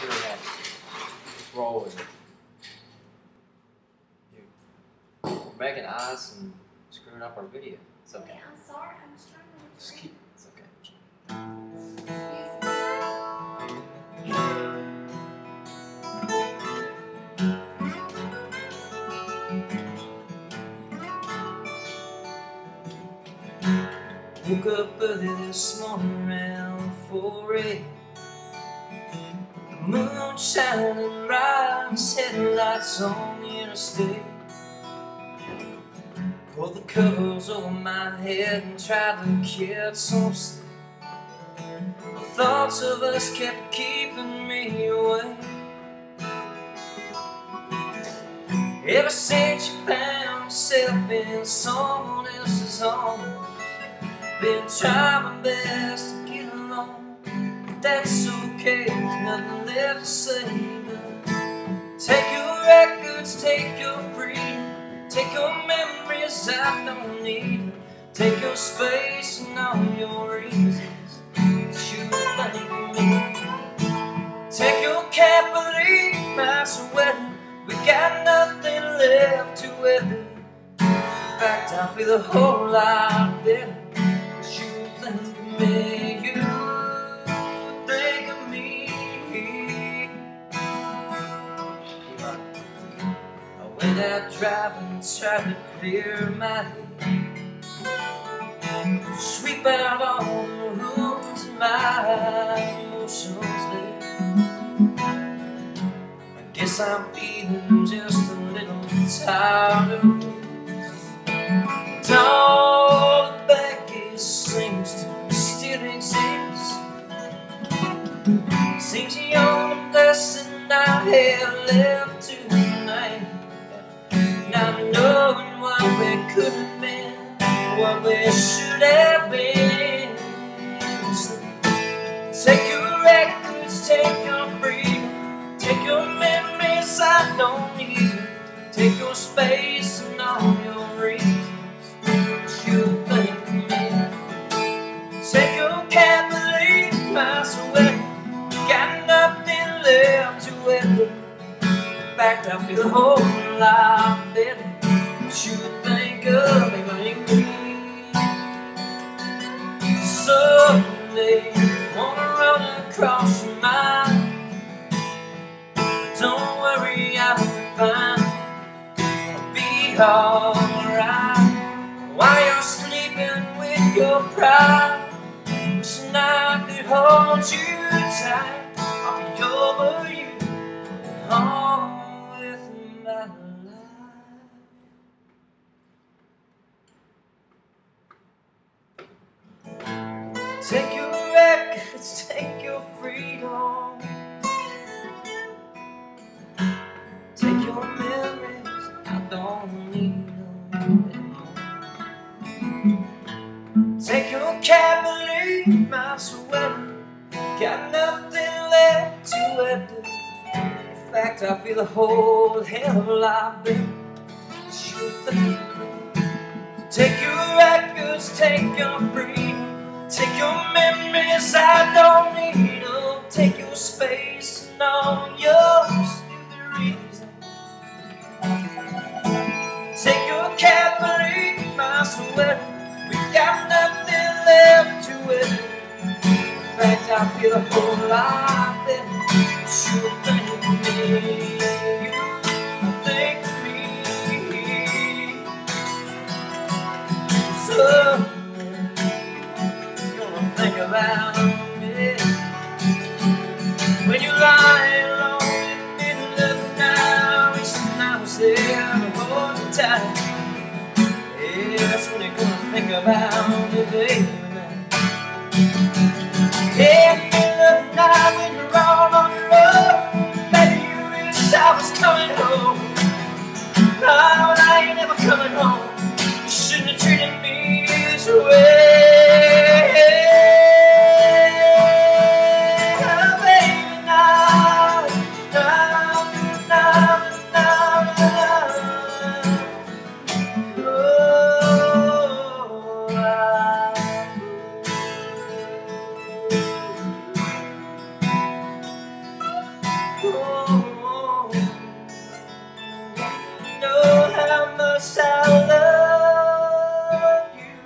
see what happens. Let's roll with it. You're making eyes and screwing up our video. It's okay. Okay, I'm sorry. I'm just trying to Just read. keep. It's okay. Woke up early this morning around 4 a.m. The moon shining bright, headlights on the interstate. Pulled the covers over my head and tried to get some sleep. The thoughts of us kept keeping me awake. Ever since you found yourself in someone else's home, been trying my best to get along. But that's nothing left to say. Take your records, take your freedom, take your memories, I don't need. Take your space and all your reasons. You of me. Take your cap and leave my sweater. We got nothing left to weather. In fact, I feel a whole lot better. 'cause you think of me. I went out driving, tried to clear my head. Sweep out all the rooms my emotions there. I guess I'm feeling just what we should have been. Take your records, take your freedom, take your memories, I don't need. Take your space and all your reasons. You think me. Take your cap and leave my sweater. Got nothing left to weather. In fact, I feel a whole lot better. But you mind. Don't worry, I'll be fine. I'll be alright. While you're sleeping with your pride, I could hold you tight. I'll be over you records, take your freedom. Take your memories, I don't need them anymore. Take your cap and leave my sweater. Got nothing left to weather. In fact, I feel a whole hell of a lot better. Take your records, take your freedom. Take your memories, I don't need them. Take your space and all your stupid reasons. Take your leave my sweater. We got nothing left to it. In fact, I feel a whole lot better. Sure think gonna think Oh, you know how much I love you.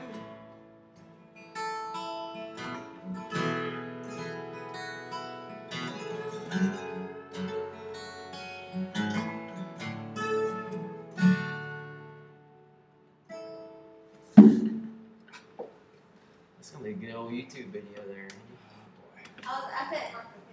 That's gonna be a good old YouTube video there. Oh, I was, I was